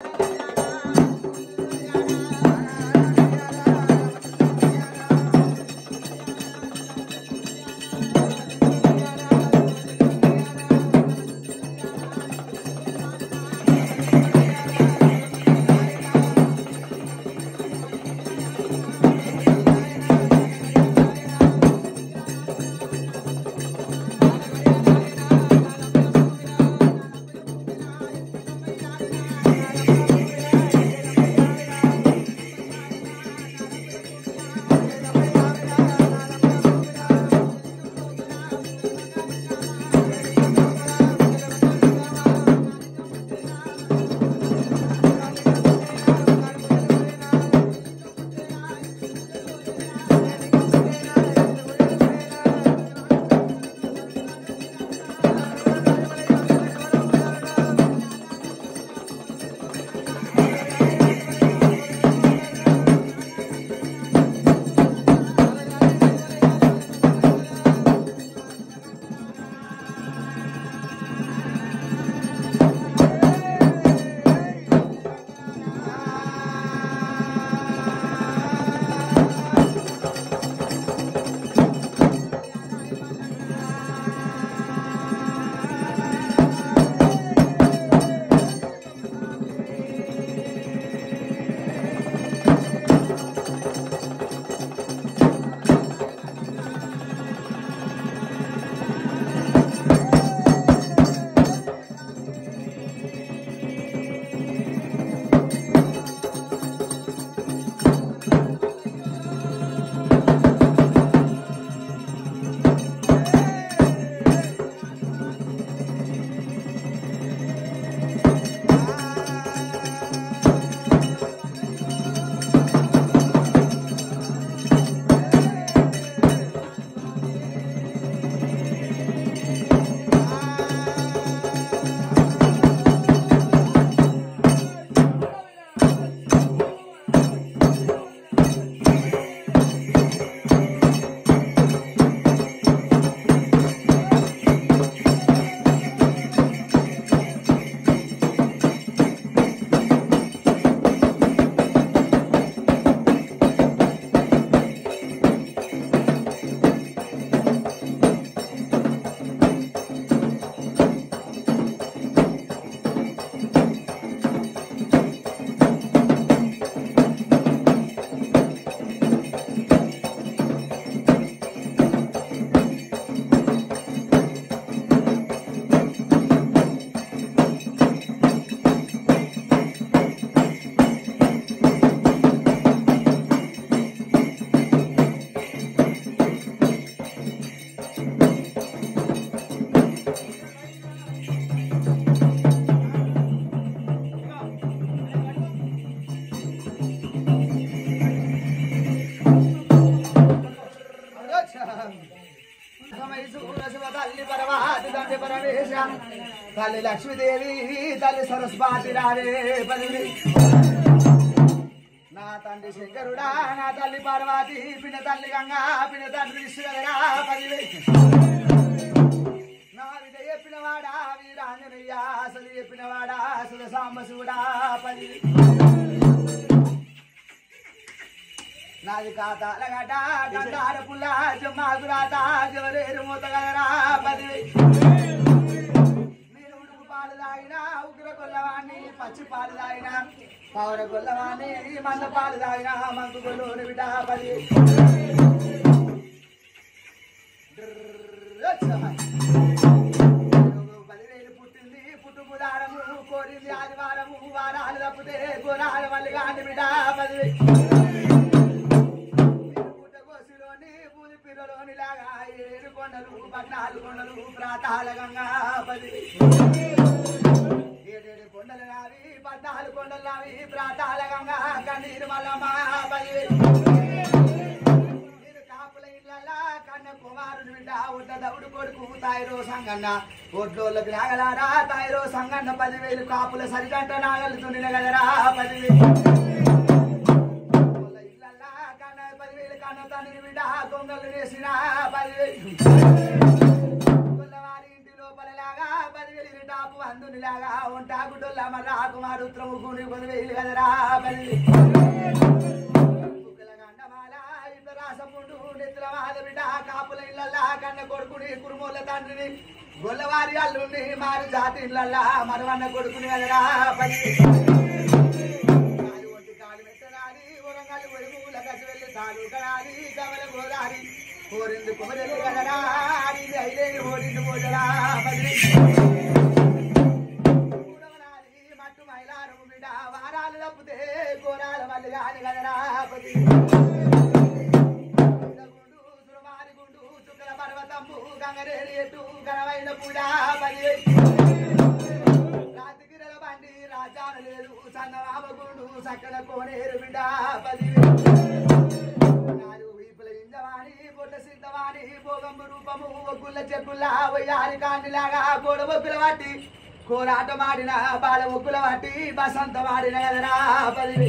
తల్లి తల్లి లక్ష్మీదేవి తల్లి సరస్వతి రాడే పల్లి నా తండ్రి శంకరుడా నా తల్లి పార్వతి పిన తల్లి గంగా పిన తండ్రి విశ్వరా పదివే నా విధ చెప్పినవాడా వీరాంజనయ్య అసలు చెప్పినవాడా అసలు సాంబశివుడా పల్లి నాది కాతాల గడ్డ గండార పుల్ల జమ్మాకురాత జవరేరు మూతగలరా పదివే తాగినా ఉగ్ర కొల్లవాణ్ణి పచ్చి పాలు తాగినా పౌర కొల్లవాణ్ణి మంద పాలు తాగినా మంకు కొల్లు బిడ్డ పది పదివేలు పుట్టింది పుట్టుకు దారము కోరింది ఆదివారము వారాలు తప్పితే గురాల మల్లి గాండి బిడ్డ పదివేలు పుట్టగోసిలోని పిరలోని లాగా ఏడు కొండలు పద్నాలుగు కొండలు ప్రాతాల గంగా పది నావి పద్నాలుగు కొండలు నావి ప్రాతాల గంగా కన్నీరు పది నేను కాపుల ఇళ్ళలా కన్న కుమారుని బిడ్డ ఒడ్ల దౌడు కొడుకు తాయిరో సంగన్న. ఒడ్లోళ్ళకి నాగలారా తాయిరో సంగన్న పదివేలు కాపుల సరిగంట నాగలు తుండిన కదరా పదివేలు. వాళ్ళ కన్న పదివేలు కన్న తండ్రి బిడ్డ కొంగలు వేసిన పదివేలు. కొల్లవారి ఉంటా లోపలలాగా పదివేలు టాపు కుమారు ఉత్తరము గుని కొన్ని కదరా బల్లి కుక్కల గండమాల ఇద్దరు బిడ్డ కాపుల ఇళ్ళల్లా కన్న కొడుకుని కురుమూల తండ్రిని గొల్లవారి అల్లుండి మారు జాతి ఇళ్ళల్లా మనవన్న కొడుకుని కదరా బల్లి కాలు ఒంటి కాలు మెత్తనాలి ఓడింది ఒడుముల కసి వారాలు తప్పితే కోరాల మల్లి కదరా పర్వతము గంగరేరి ఎట్టు ఘనమైన పూజ పది రాతిగిరల బండి రాజాన లేదు చందమామ గుండు కోనేరు బిడ్డ పది సిద్ధవాణి రూపము ఒగ్గుల వయ్యారి కాండిలాగా గోడ ఒగ్గుల వాటి. కోరాట మాడిన బాల ఒగ్గుల వాటి బసంత మాడిన ఎదరా పదివి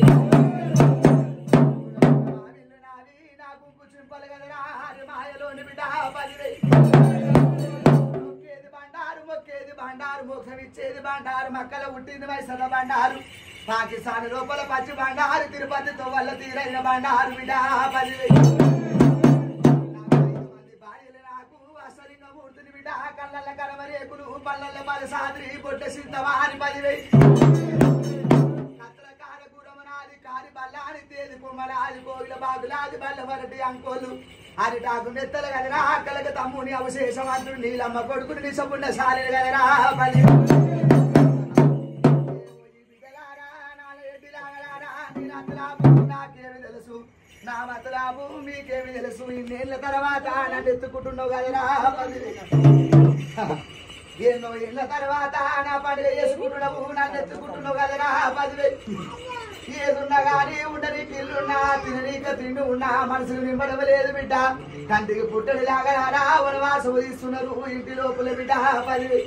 చింపలు కదరా హరి మాయలోని బిడ్డ పదివి మొక్కేది బండారు మొక్కేది బండారు మోక్షం ఇచ్చేది బండారు మక్కల పుట్టింది మైసల బండారు. పాకిస్తాన్ లోపల పచ్చి బండారు తిరుపతితో వల్ల తీరైన బండారు బిడ్డ పదివి బిడ్డ కళ్ళల్ల కరమరేకులు పళ్ళల్ల పలసాద్రి పొట్ట సిద్ధవారి పదివి. కత్రకార గురమనాది కారి బల్లాని తేది కొమ్మలాది కోగిల బాగులాది బల్ల వరటి అంకోలు. అరిటాకు మెత్తల కదరా అక్కలకు తమ్ముని అవశేషవంతుడు నీలమ్మ కొడుకుని నిసపుండ సాలిని కదరా బలి నాకేమి నా మతలాబు మీకేమి తెలుసు? ఇన్నేళ్ళ తర్వాత నన్ను ఎత్తుకుంటున్నావు కదరా బలి ఎన్నో ఏళ్ళ తర్వాత నా పండుగ చేసుకుంటున్నావు నన్ను ఎత్తుకుంటున్నావు కదరా పదివే ఏదున్నా కానీ ఉండనీకి పిల్లున్నా తిననీక తిండి ఉన్నా మనసుకు నింపడవలేదు బిడ్డ. కంటికి పుట్టడి లాగా వనవాసం తీస్తున్నారు ఇంటి లోపల బిడ్డ పదివే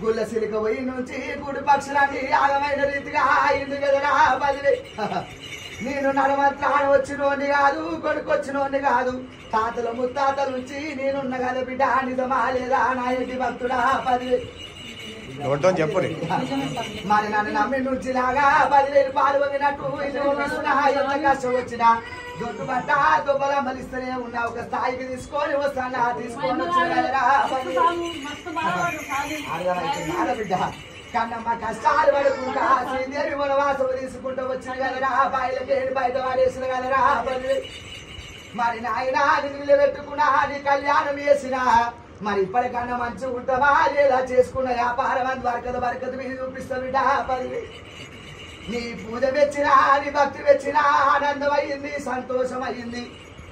గుల్ల సిలిక పోయి నుంచి గుడి పక్షులన్నీ ఆగమైన రీతిగా అయింది కదరా పదివే నేను నడమంత్రాన్ని వచ్చినోని కాదు కొడుకొచ్చినోని కాదు. తాతల ముత్తాతల నుంచి నేనున్న కదా బిడ్డ నిజమా లేదా నా ఇంటి భక్తుడా? ఎవరితో చెప్పురి మరి నన్ను నమ్మి నుంచి లాగా పదివేలు పాలు ఎంత కష్టం వచ్చినా దొడ్డు బట్ట దుబ్బల మలిస్తూనే ఉన్నా ఒక స్థాయికి తీసుకొని వస్తానా. తీసుకొని? అర్థమైంది, ఆడబిడ్డ. కన్నమ్మ కష్టాలు పడుకుంటా శ్రీదేవి వనవాసం తీసుకుంటూ వచ్చిన కదరా బాయిలకి ఏడు బయట వాడేసిన కదరా పదివేలు మరి నాయన నిధులు పెట్టుకున్నా నీ కళ్యాణం చేసిన. మరి ఇప్పటికన్నా మంచిగా ఉంటావా? లేదా చేసుకున్న వ్యాపారం అంత బరకదు బరకదు మీద చూపిస్తా బిడ్డ నీ పూజ వెచ్చినా నీ భక్తి వెచ్చినా ఆనందం అయ్యింది సంతోషం అయ్యింది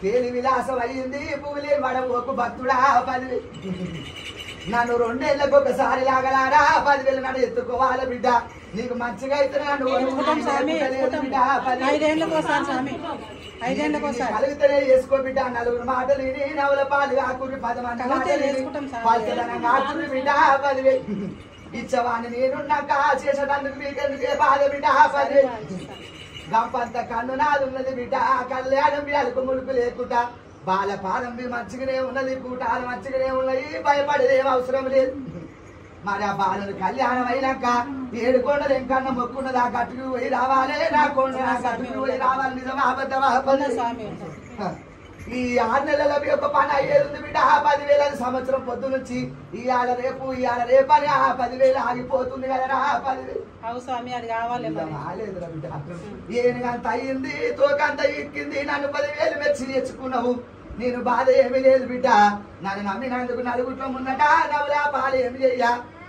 తేలి విలాసం అయ్యింది పువ్వులే మడవకు భక్తుడా పది. నన్ను రెండేళ్ళకు ఒకసారి లాగలారా పదివేలు నన్ను ఎత్తుకోవాలి బిడ్డ. నీకు మంచిగా అయితే కలిగితేనే చేసుకో బిడ్డ. నలుగురు మాటలు విని నవల పాలు కాకుని పది మంది మాటలు బిడ్డ. పదివే ఇచ్చవాణి నేనున్నాక చేసేటందుకు మీకెందుకే బాధ బిడ్డ? పదివే గంపంత కన్ను నాదున్నది బిడ్డ. కళ్యాణం మీ అలుకు ములుకు లేకుండా బాల పాదం మీ మంచిగానే ఉన్నది కూటాలు మంచిగానే ఉన్నాయి భయపడేదేం అవసరం లేదు. మరి ఆ బాలను కళ్యాణం అయినాక ఏడు కొండలు ఎంకన్నా మొక్కున్నది ఆ గట్టుకు పోయి రావాలి నా కొండ నా గట్టుకు పోయి రావాలి నిజమా అబద్ధమా స్వామి? ఈ ఆరు నెలల ఒక పని అయ్యేది ఉంది బిడ్డ ఆ పదివేల సంవత్సరం పొద్దు నుంచి ఇవాళ రేపు ఇవాళ రేపు అని ఆ పదివేలు ఆగిపోతుంది కదా ఆ పదివేలు. స్వామి అది కావాలి మరి. రాలేదురా బిడ్డ. ఏనుగంత అయ్యింది తోకంత ఎక్కింది నన్ను పదివేలు మెచ్చి నేర్చుకున్నావు. నేను బాధ ఏమీ లేదు బిడ్డ. నన్ను నమ్మినందుకు నలుగుట్లో ముందట నవ్వులా పాలు ఏమి చెయ్య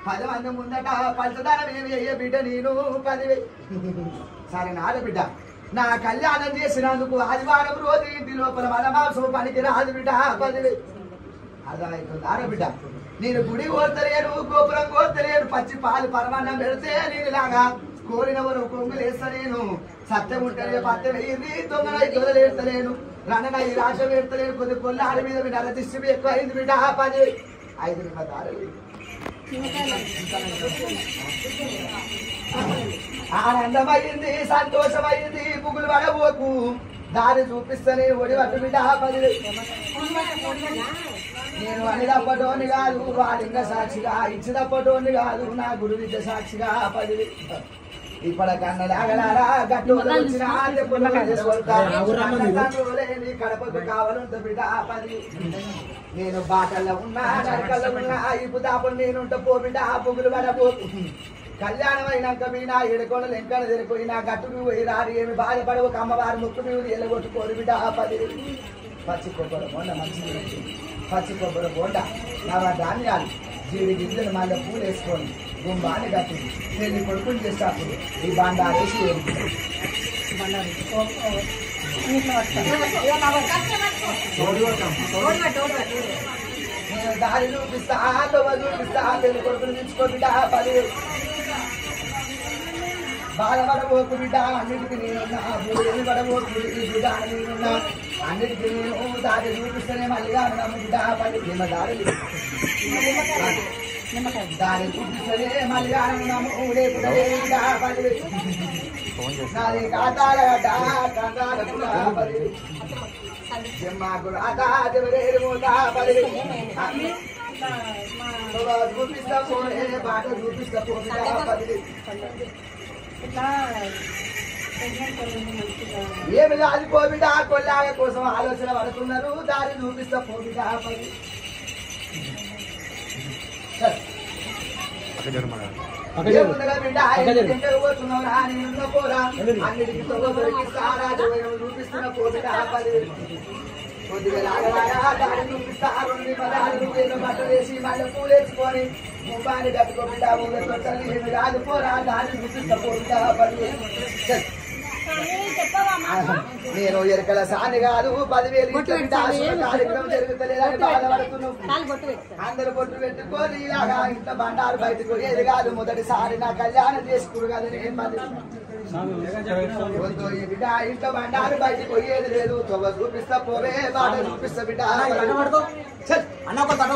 పది మంది ముందట పంచదారం ఏమి చెయ్య బిడ్డ నేను? పదివే సరే నాద బిడ్డ. నా కళ్యాణం చేసినందుకు ఆదివారం రోజు ఇంటి లోపల మలమాంసం పనికి రాదు బిడ్డ పదివే అర్థమవుతుంది బిడ్డ. నేను గుడి కోరతలేను గోపురం కోరతలేను పచ్చి పాలు పరమాన్నం పెడితే నేను ఇలాగా కోరిన వరకు కొంగులు వేస్తలేను సత్యం ఉంటే పత్తి వేయింది దొంగనై దొరలేస్తలేను రణనై రాశ వేస్తలేను కొద్ది కొల్లాడి మీద మీ నరదిష్టి ఎక్కువ అయింది బిడ్డ పది ఐదు నిమిషాలు ఆనందమైంది సంతోషమైంది పుగులు పడబోకు. దారి చూపిస్తేనే ఒడి వట్టు బిడ్డ పది నేను అనిదప్పటోని కాదు వాడింగ సాక్షిగా ఇచ్చినప్పటోని కాదు నా గురు విద్య సాక్షిగా పది కన్నలాగలారా గట్టు కడపకు కావాలంత బిడ్డ నేను బాటల్లో ఉన్నా నరకల్లో ఉన్నా ఇప్పు దాపలు నేనుంట పో బిడ్డ పొగులు పడబో కళ్యాణం అయినాక మీ నా లెంకన తెరిపోయినా గట్టుకు పోయి రారు ఏమి బాధపడవు. అమ్మవారి ముక్కు మీద ఎల్లగొట్టుకోరు బిడ్డ పది పచ్చి కొబ్బరి బొండ మంచిది. పచ్చి కొబ్బరి బొండ. నవ ధాన్యాలు జీడి గింజలు మళ్ళీ పూలు వేసుకొని గుంబాన్ని కట్టి పెళ్ళి కొడుకులు చేసేటప్పుడు ఈ బండారు వేసి దారి చూపిస్తా తొవ్వ చూపిస్తా పెళ్ళి కొడుకుని తీసుకో పది బాధపడబోకు బిడ్డ అన్నిటికీ నేనున్నా భూమి పడబోకు బిడ్డ నేనున్నా అన్నిటికీ నేను దారి చూపిస్తేనే మళ్ళీ అన్నాము బిడ్డ పది నిన్న దారి దారి చూపిస్తేనే మళ్ళీ అన్నాము రేపు బిడ్డ పది నాది కాతాల గడ్డ కందాల కుల పది జమ్మాకు రాతా జవరేరు మోతా పది చూపిస్తా పోనే బాట చూపిస్తా పోనీ ఏమి కాదు కోవిడ కొల్లాగ కోసం ఆలోచన పడుతున్నారు. దారి చూపిస్తా కోవిడ పది సరే. ఏముందిరా బిడ్డ, ఇంటికి పోతున్నావు రా, నేనున్న పోరా. అన్నిటికీ తొవ్వ దొరికిస్తా, రాజవైన చూపిస్తున్న కోవిడ పది కొద్దిగా లాగలాగా దారి చూపిస్తా. రెండు పదాలు వేలు బట్ట వేసి మళ్ళీ పూలేసుకొని ముఖాన్ని రాదు పోరా. నేను ఎరకల సాని కాదు పదివేలు కార్యక్రమం జరుగుతలేదని బాధపడుతున్నావు అందరు బొట్టు పెట్టుకొని ఇలాగా ఇంత బండారు బయటకు పోయేది కాదు. మొదటిసారి నా కళ్యాణం చేసుకురు కదా నేను బిడ్డ ఇంట్లో బండారు బయటకు పోయేది లేదు. తొవ్వ చూపిస్తా పోవే బాట చూపిస్తా బిడ్డ. అన్న ఒక తట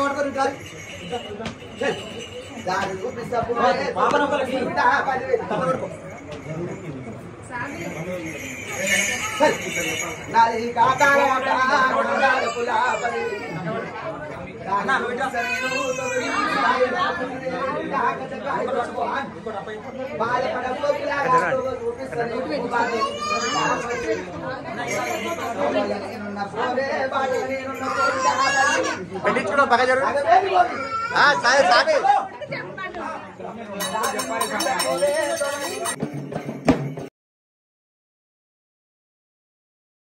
ఇట్లా చల్. దారి చూపిస్తా పోవే పాపను ఒకరికి. బిడ్డ పదివేలు. తట పట్టుకో చల్. నాది కాకాల కాకాల పులా పదివేలు. అన్న నువ్వు ఇట్లా పెట్టించుకోవడం పక్క జరుగు ఆ, సాయి fare sapere.